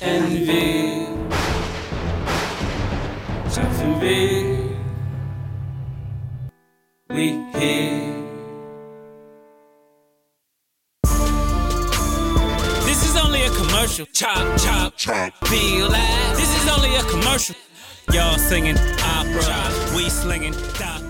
envy. Jacksonville, we here. This is only a commercial. Chop, chop, chop. Feel that? This is only a commercial. Y'all singing opera, we slinging. Doc